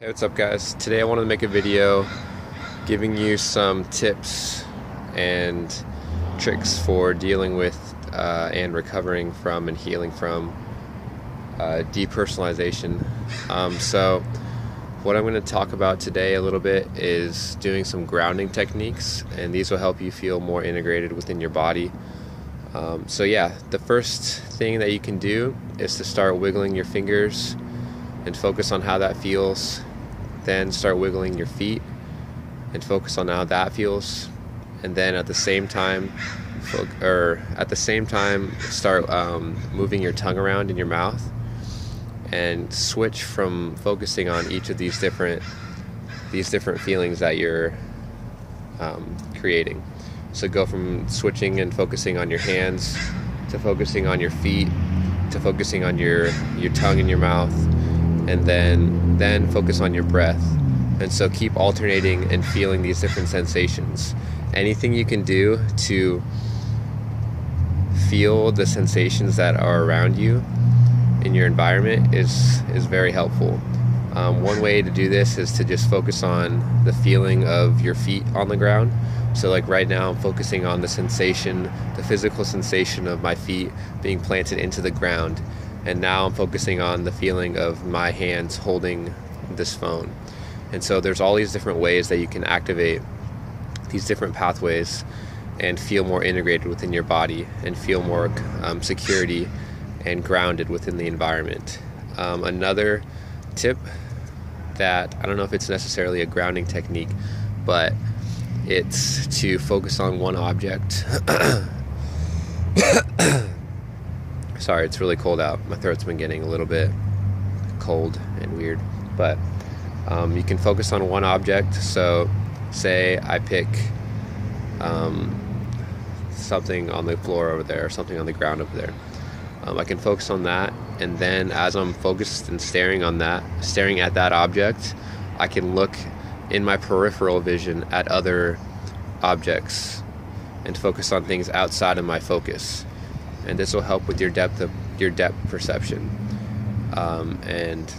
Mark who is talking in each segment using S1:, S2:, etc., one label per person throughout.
S1: Hey, what's up, guys? Today I wanted to make a video giving you some tips and tricks for dealing with uh, and recovering from and healing from uh, depersonalization. Um, so, what I'm going to talk about today a little bit is doing some grounding techniques, and these will help you feel more integrated within your body. Um, so, yeah, the first thing that you can do is to start wiggling your fingers and focus on how that feels then start wiggling your feet and focus on how that feels. And then at the same time, or at the same time, start um, moving your tongue around in your mouth and switch from focusing on each of these different these different feelings that you're um, creating. So go from switching and focusing on your hands to focusing on your feet to focusing on your your tongue in your mouth and then then focus on your breath. And so keep alternating and feeling these different sensations. Anything you can do to feel the sensations that are around you in your environment is is very helpful. Um, one way to do this is to just focus on the feeling of your feet on the ground. So, like right now, I'm focusing on the sensation, the physical sensation of my feet being planted into the ground and now I'm focusing on the feeling of my hands holding this phone. And so there's all these different ways that you can activate these different pathways and feel more integrated within your body and feel more um, security and grounded within the environment. Um, another tip that I don't know if it's necessarily a grounding technique, but it's to focus on one object. Sorry, it's really cold out. My throat's been getting a little bit cold and weird. But um, you can focus on one object. So, say I pick um, something on the floor over there, or something on the ground over there. Um, I can focus on that, and then as I'm focused and staring on that, staring at that object, I can look in my peripheral vision at other objects and focus on things outside of my focus and this will help with your depth of your depth perception. Um, and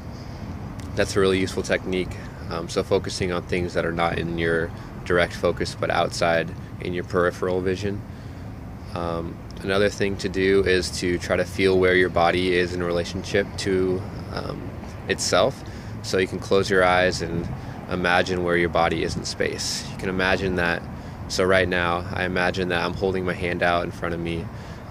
S1: that's a really useful technique. Um, so focusing on things that are not in your direct focus but outside in your peripheral vision. Um, another thing to do is to try to feel where your body is in relationship to um, itself. So you can close your eyes and imagine where your body is in space. You can imagine that. So right now, I imagine that I'm holding my hand out in front of me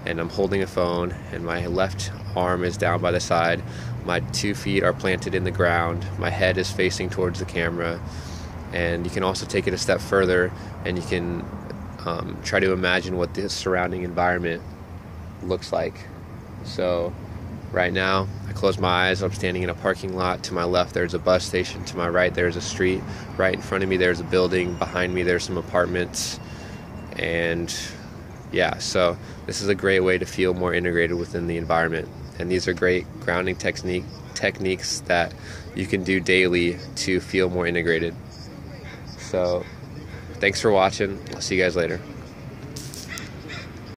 S1: and I'm holding a phone, and my left arm is down by the side. My two feet are planted in the ground. My head is facing towards the camera. And you can also take it a step further and you can um, try to imagine what the surrounding environment looks like. So, right now, I close my eyes. I'm standing in a parking lot. To my left, there's a bus station. To my right, there's a street. Right in front of me, there's a building. Behind me, there's some apartments. And yeah, so this is a great way to feel more integrated within the environment. And these are great grounding technique techniques that you can do daily to feel more integrated. So, thanks for watching. I'll see you guys later.